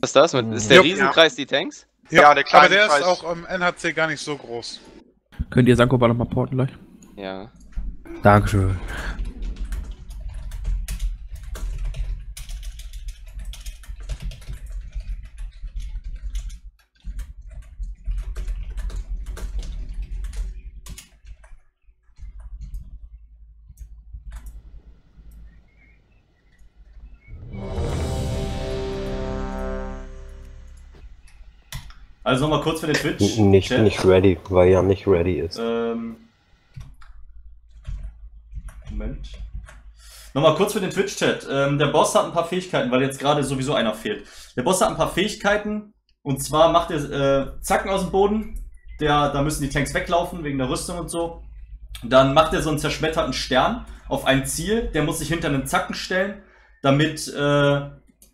Was ist das? Mit, ist der Jupp. Riesenkreis die Tanks? Ja, der kleine aber der ist Kreis. auch im NHC gar nicht so groß. Könnt ihr Sankoba nochmal porten gleich? Ja. Dankeschön. Also nochmal kurz für den Twitch. N- Nicht, Chat. nicht ready, weil Jan nicht ready ist. Ähm, Moment. Nochmal kurz für den Twitch-Chat. Ähm, der Boss hat ein paar Fähigkeiten, weil jetzt gerade sowieso einer fehlt. Der Boss hat ein paar Fähigkeiten. Und zwar macht er äh, Zacken aus dem Boden. Der, da müssen die Tanks weglaufen wegen der Rüstung und so. Dann macht er so einen zerschmetterten Stern auf ein Ziel. Der muss sich hinter einen Zacken stellen, damit äh,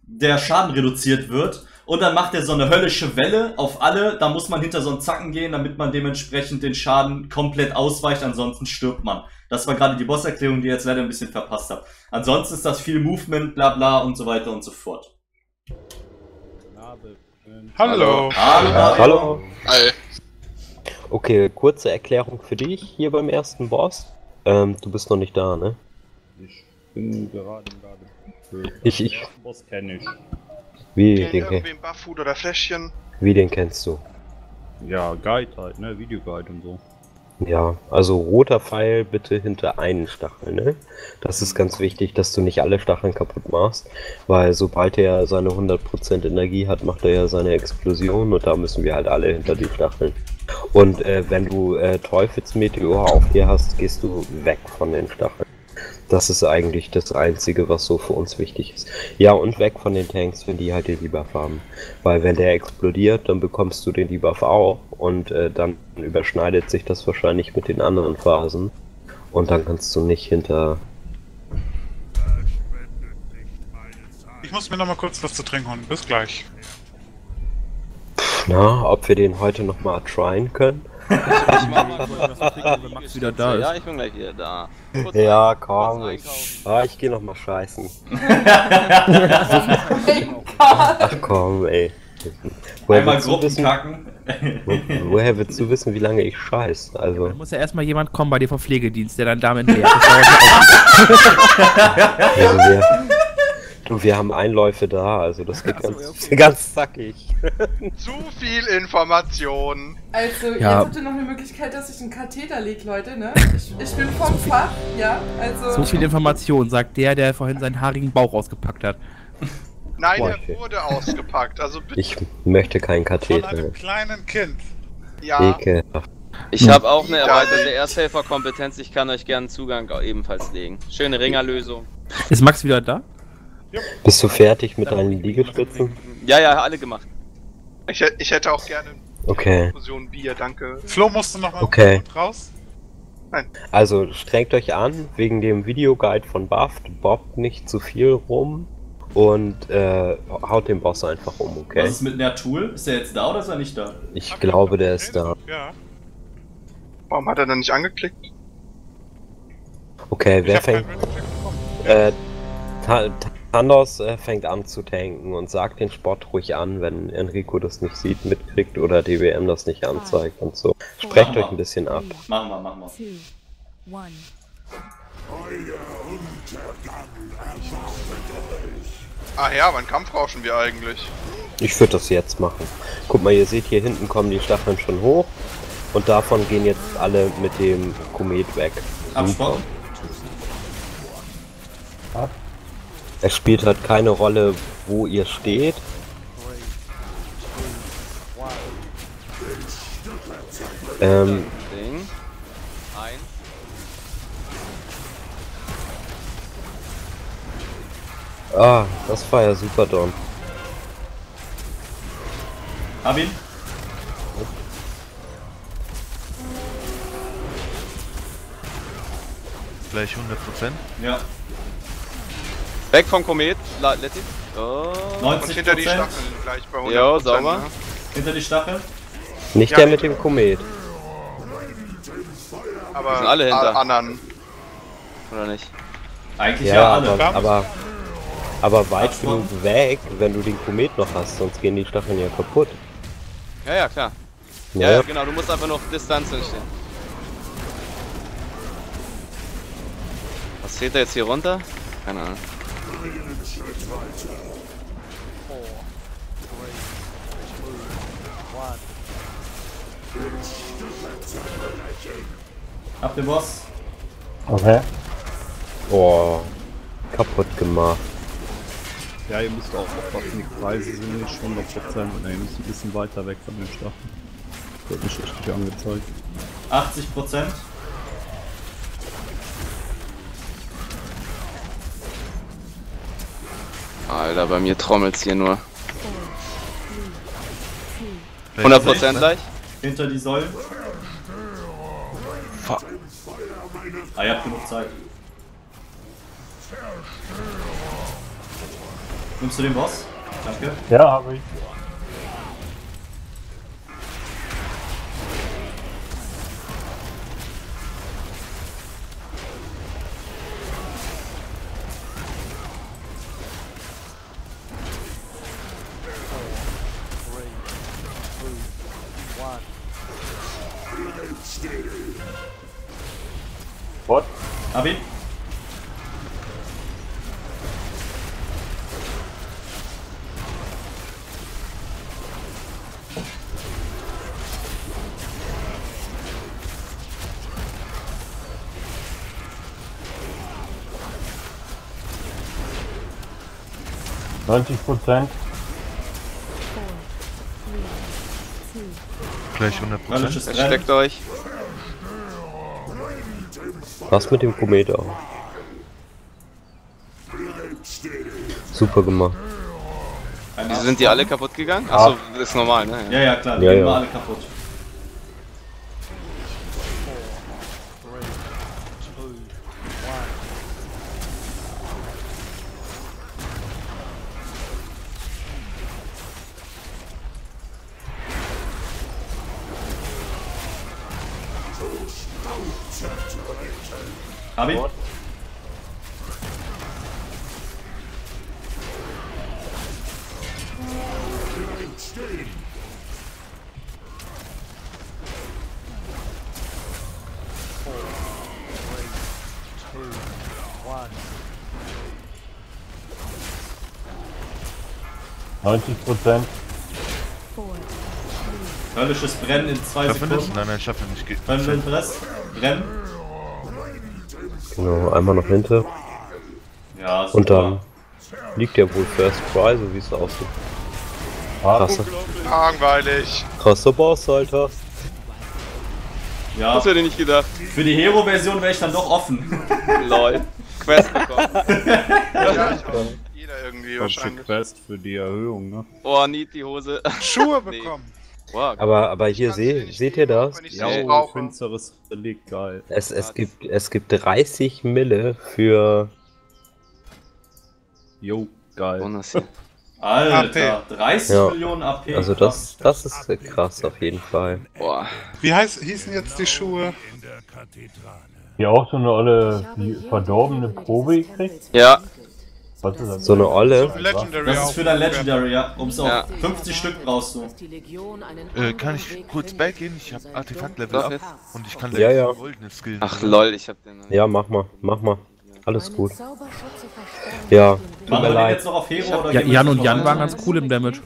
der Schaden reduziert wird. Und dann macht er so eine höllische Welle auf alle. Da muss man hinter so einen Zacken gehen, damit man dementsprechend den Schaden komplett ausweicht. Ansonsten stirbt man. Das war gerade die Bosserklärung, die ihr jetzt leider ein bisschen verpasst habt. Ansonsten ist das viel Movement, bla bla und so weiter und so fort. Hallo. Hallo, Mario. Hallo. Ey, Okay, kurze Erklärung für dich hier beim ersten Boss. Ähm, du bist noch nicht da, ne? Ich bin gerade im Laden. Ich- ich- Den Boss kenne ich. Wie, den, irgendwie ein Bufffood oder Fläschchen. wie den kennst du? Ja, Guide halt, ne? Videoguide und so. Ja, also roter Pfeil bitte hinter einen Stachel, ne? Das ist ganz wichtig, dass du nicht alle Stacheln kaputt machst, weil sobald er seine 100% Energie hat, macht er ja seine Explosion und da müssen wir halt alle hinter die Stacheln. Und äh, wenn du äh, Teufelsmeteor auf dir hast, gehst du weg von den Stacheln. Das ist eigentlich das Einzige, was so für uns wichtig ist. Ja, und weg von den Tanks, wenn die halt den Debuff haben. Weil wenn der explodiert, dann bekommst du den Debuff auch und äh, dann überschneidet sich das wahrscheinlich mit den anderen Phasen. Und dann kannst du nicht hinter... Ich muss mir noch mal kurz was zu trinken holen. Bis gleich. Na, ob wir den heute nochmal tryen können? Ich mach mal kurz wenn Max wieder da Ja, ist. ich bin gleich wieder da. Kurz Ja, ein- komm. Ich, ah, ich geh nochmal scheißen. Mein Gott. Ach komm, ey. Woher Einmal willst, du wissen, Gruppenkacken. wo, woher willst du wissen, wie lange ich scheiß? Also, Dann muss ja erstmal jemand kommen bei dir vom Pflegedienst, der dann damit ja auch. also wir, du, wir haben Einläufe da, also das geht ganz, ganz zackig. Zu viel Information. Also, Ja. jetzt habt ihr noch eine Möglichkeit, dass ich einen Katheter leg, Leute, ne? Ich, ich bin vom Fach, ja? Also. So viel Information, sagt der, der vorhin seinen haarigen Bauch ausgepackt hat. Nein, Boah, der okay. wurde ausgepackt. Also bitte. Ich möchte keinen Von Katheter. einem kleinen Kind. Ja, Ekelhaft. Ich habe auch eine Ja, erweiterte ich- Ersthelferkompetenz. Ich kann euch gerne Zugang ebenfalls legen. Schöne Ringerlösung. Ist Max wieder da? Bist du fertig mit deinen Liegestützen? Ja, ja, alle gemacht. ich, ich hätte auch gerne Okay. eine Fusion Bier, danke. Flo musste noch mal Okay. raus. Also strengt euch an, wegen dem Videoguide von Buffed, bobbt nicht zu viel rum und äh, haut den Boss einfach um, Was okay? ist mit Nertul? Ist der jetzt da oder ist er nicht da? Ich glaube, der ist da. Ja. Warum hat er dann nicht angeklickt? Okay, Ich wer fängt? Äh, Ta Tandos äh, fängt an zu tanken und sagt den Spot ruhig an, wenn Enrico das nicht sieht, mitkriegt oder DBM das nicht anzeigt und so. Sprecht euch ein bisschen ab. Machen wir, machen wir. Ah ja, wann Kampfrauschen wir eigentlich? Ich würde das jetzt machen. Guck mal, ihr seht hier hinten kommen die Stacheln schon hoch und davon gehen jetzt alle mit dem Komet weg. Abspotten. Es spielt halt keine Rolle, wo ihr steht. Ähm, ah, das war ja super, Don. Hab ihn. Gleich 100%. Ja. Weg vom Komet. Letty. Oh. 90 Und hinter die Stacheln gleich bei 100%. Jo, sauber. Ne? Hinter die Stachel. Nicht Ja, der mit dem Komet. Aber sind alle hinter. anderen. Oder nicht? Eigentlich ja, Ja, alle. aber, aber, Aber weit Absprung. genug weg, wenn du den Komet noch hast, sonst gehen die Stacheln ja kaputt. Ja, ja, klar. Ja, Ja, ja, ja. genau, du musst einfach noch Distanz entstehen. Was zählt er jetzt hier runter? Keine Ahnung. Hab den Boss. Okay. Boah, kaputt gemacht. Ja, ihr müsst auch aufpassen, die Preise sind nicht 100%. Ne, ihr müsst ein bisschen weiter weg von den Stacheln. Wird nicht richtig angezeigt. 80 Alter, bei mir trommelt's hier nur. 100% gleich? Hinter die Säulen. Ah, ihr habt genug Zeit. Nimmst du den Boss? Danke. Ja, habe ich. What? Hab ihn. Neunzig Prozent. Gleich 100%. Höllisches Brennen. Versteckt euch. Was mit dem Komet auch. Super gemacht. Sind die alle kaputt gegangen? Achso, das ist normal, ne? Ja, ja, klar, die Ja, gehen ja. mal alle kaputt. Hab ihn. Neunzig Prozent. Höllisches Brennen in zwei Schaffen? Sekunden. Nein, nein, schaffen nicht. Geht Höllisches Press. Brennen. Genau, einmal noch hinter. Ja, super. Und dann liegt ja wohl First Try, so wie es aussieht. Krasser, Langweilig. krasser Boss, Alter. Ja, Das hätte ich nicht gedacht. für die Hero-Version wäre ich dann doch offen. Lol. Quest bekommen. Ja. Jeder irgendwie wahrscheinlich. Quest für die Erhöhung, ne? Oh, Need die Hose. Schuhe Nee. Wow. Aber, aber hier seh, seht ihr das? Ja, oh, finsteres Relikt, geil. Es, es, gibt, es gibt 30 Mille für. Jo, geil. Alter, 30 Ja. Millionen AP. Also das, das ist krass auf jeden Fall. Boah. Wie heiß, hießen jetzt die Schuhe? Hier auch so eine olle die verdorbene Probe gekriegt. Ja, Ist das? So eine Olle. Das ist für dein auch. Legendary, ja. Um's auf Ja. 50 Stück brauchst du. Äh, kann ich kurz gehen? Ich hab Artefakt-Level ab und ich kann Ja, ja. goldene skillen. Ach lol, ich hab den. Ja, mach mal, mach mal. Alles gut. Ja, tut Machen mir wir den leid. jetzt noch auf Hero oder Ja, Jan und Jan waren ganz cool im Damage.